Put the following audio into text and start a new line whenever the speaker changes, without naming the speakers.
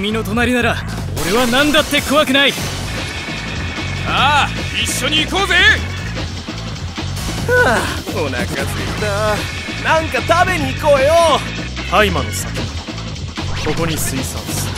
の隣なら俺は何だって怖くない。さあ一緒に行こうぜ。
はあお腹すいた。なんか食べに行こうよ。
大麻の酒ここに水産する